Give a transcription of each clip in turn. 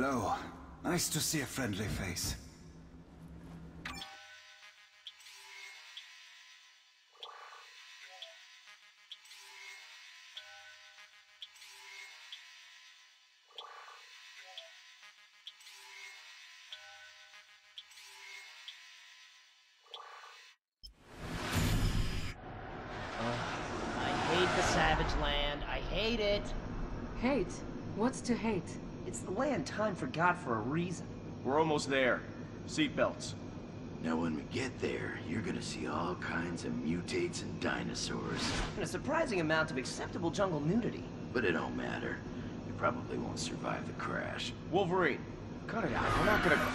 Hello. Nice to see a friendly face. I hate the Savage Land. I hate it. Hate? What's to hate? It's the land time forgot for a reason. We're almost there. Seatbelts. Now when we get there, you're gonna see all kinds of mutates and dinosaurs. And a surprising amount of acceptable jungle nudity. But it don't matter. You probably won't survive the crash. Wolverine, cut it out. We're not gonna...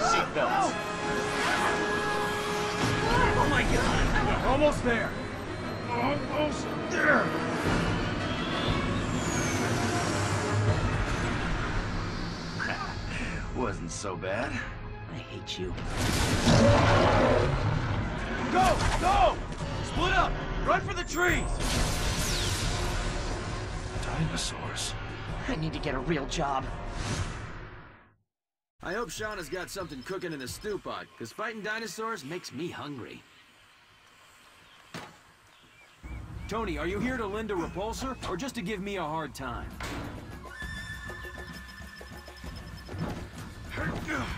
Seatbelts. Oh my god! We're almost there. Almost there. Wasn't so bad. I hate you. Go! Go! Split up! Run for the trees! Dinosaurs. I need to get a real job. I hope Shanna's got something cooking in the stew pot, because fighting dinosaurs makes me hungry. Tony, are you here to lend a repulsor, or just to give me a hard time? Never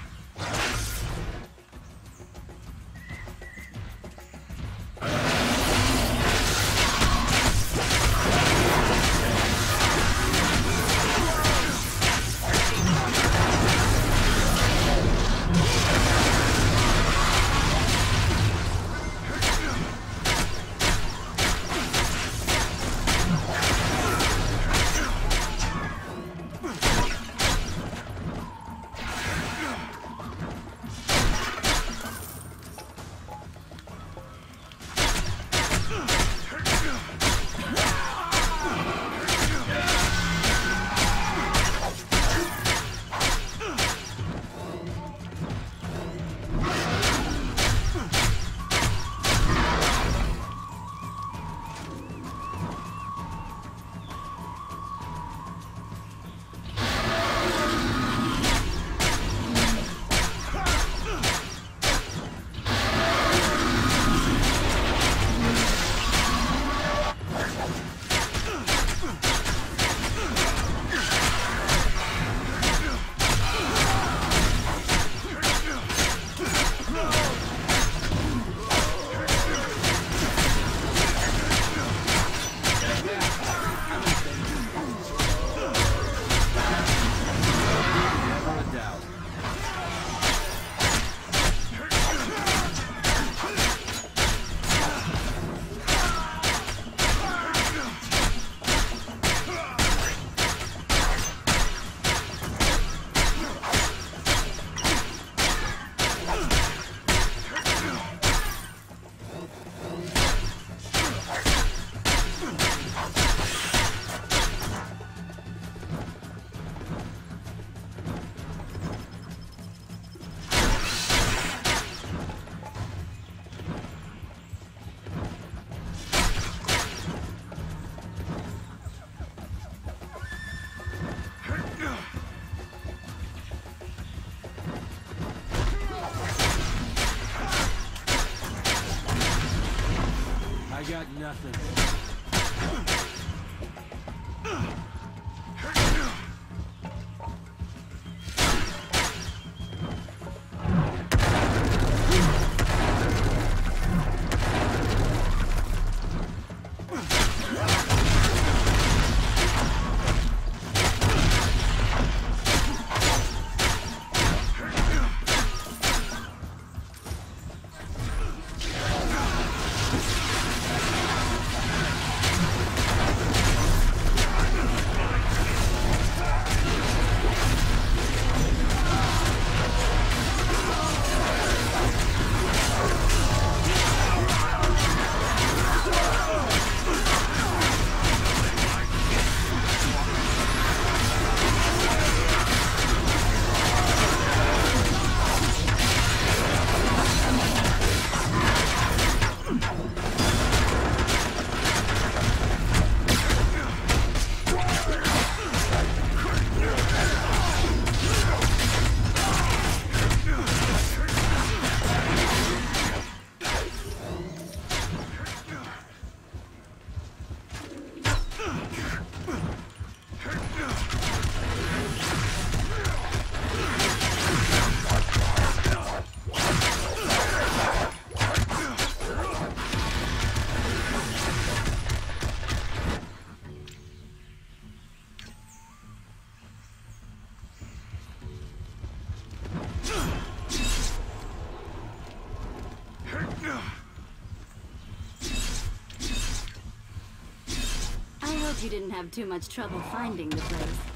nothing. You didn't have too much trouble finding the place.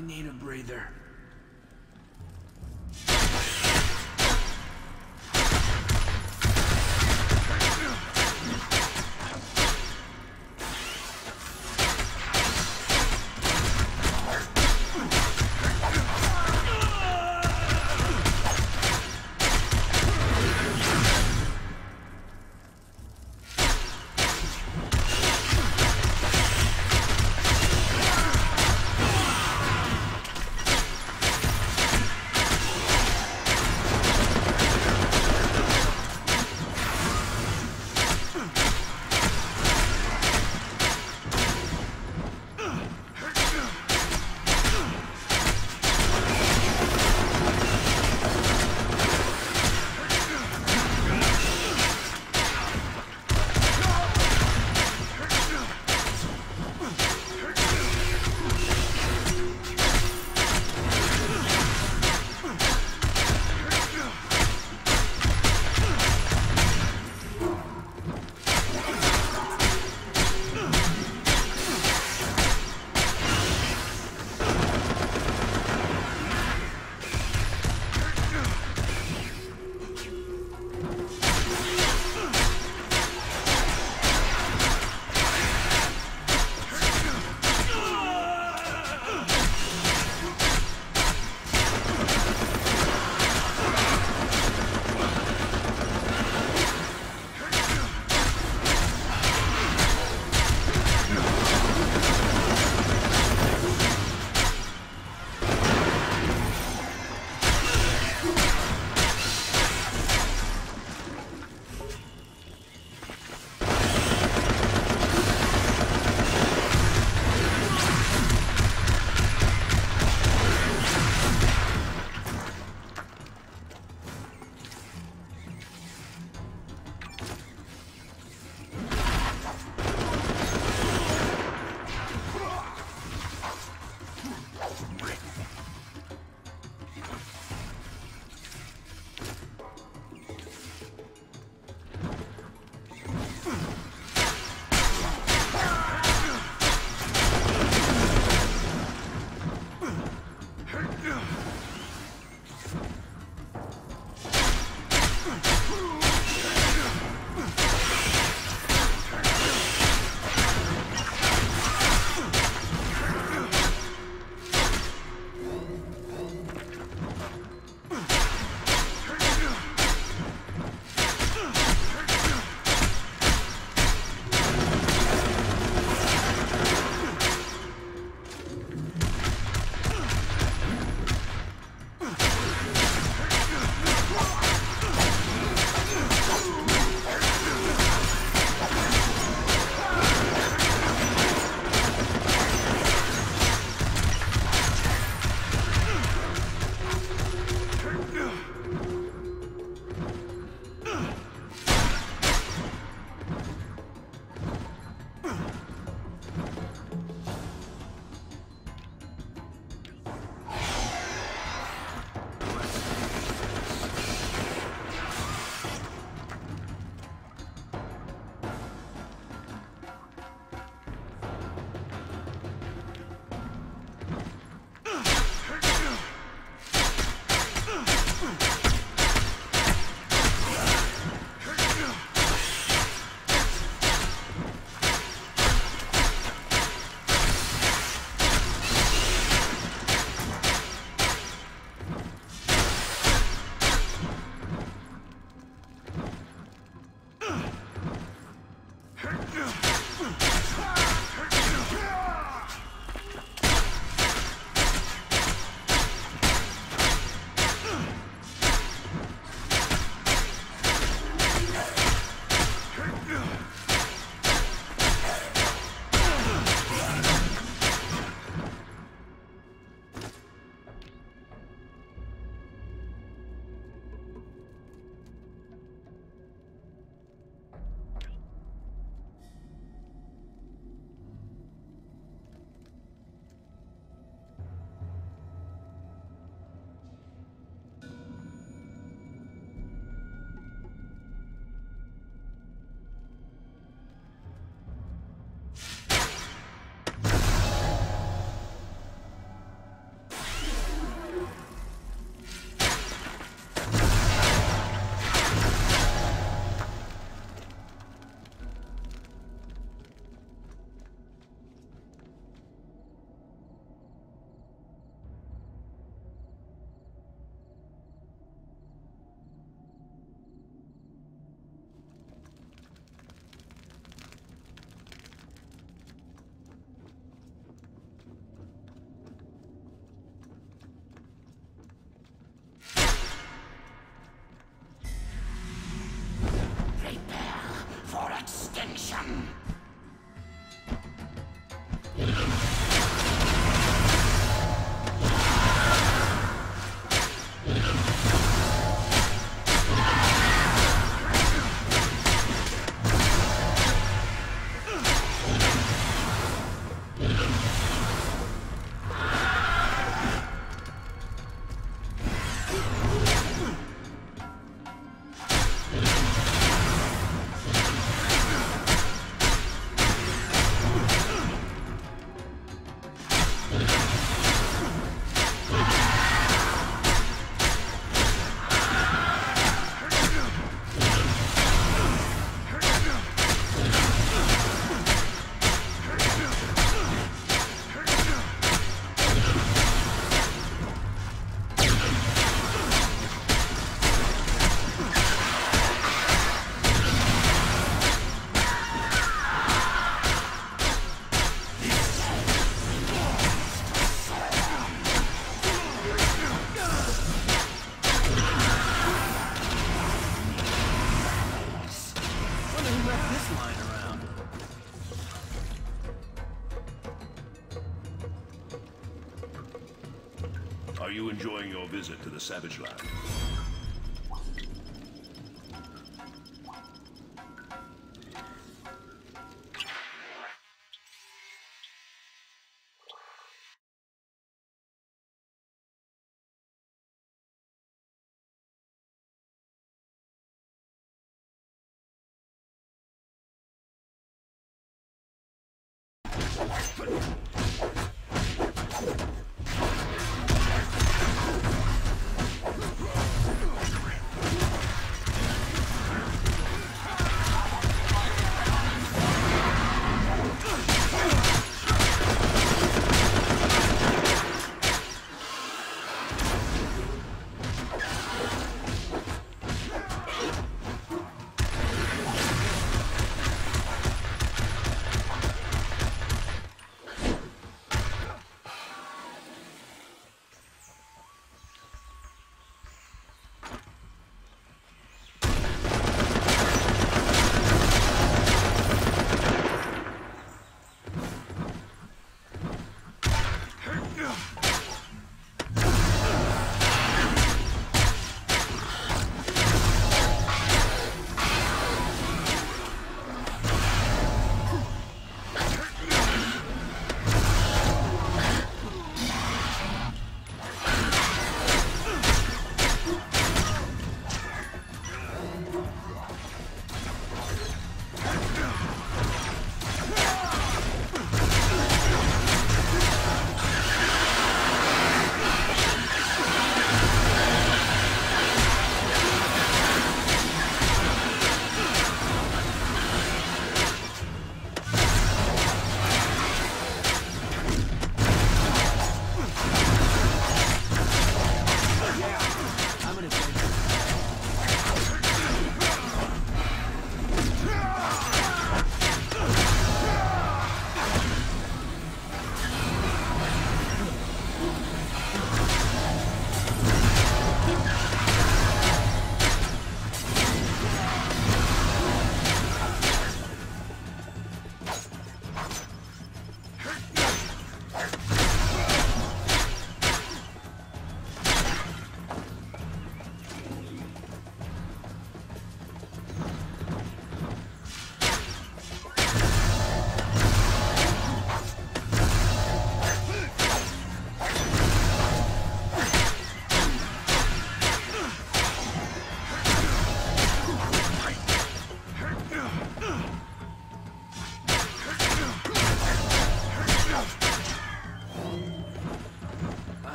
I need a breather. Savage Land? I'm